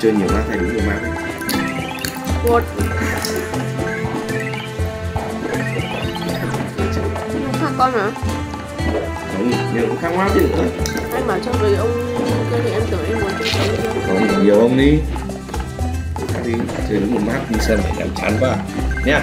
chơi nhiều map hay đúng nhiều map một. Khác con hả không nhiều cũng khác map chứ. Nữa anh bảo cho người ông kia thì em tưởng em muốn chơi không nhiều ông đi. Khác đi chơi đúng một mát đi sân phải làm chán quá. Nha.